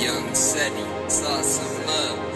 Young Seti, saw some love.